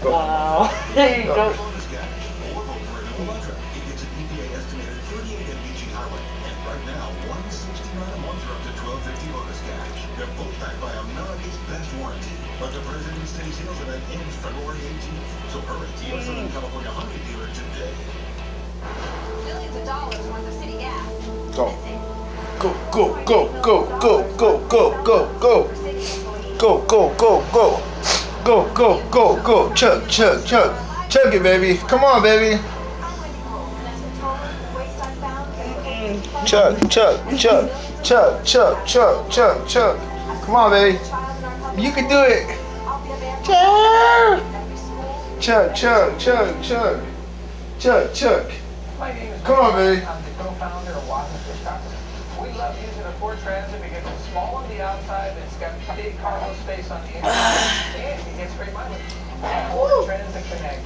Go. There you go. Bonus gas or vote for a new Elantra. It gets an EPA estimated 38 mpg highway. And right now, 169 a month for up to 1250 bonus cash. They're both backed by America's best warranty. But the President's Day sales event ends February 18th. So hurry to your Southern California Hyundai dealer today. Millions of dollars worth of city gas. Go. Go, go, go, go, go, go, go, go, go. Go, go, go, go. Go, go, go, go. Chug, chug, chug. Chug it, baby. Come on, baby. Chug, chug, chug, chug, chug, chug, chug, chug. Come on, baby. You can do it. Chug, chug, chug, chug, chug. Chug, chug. Come on, baby. I'm the co-founder of Washington Fish Company. We love using a Ford Transit because it's small on the outside, it's got big cargo space on the inside, and you get straight mileage. Ford Transit Connect.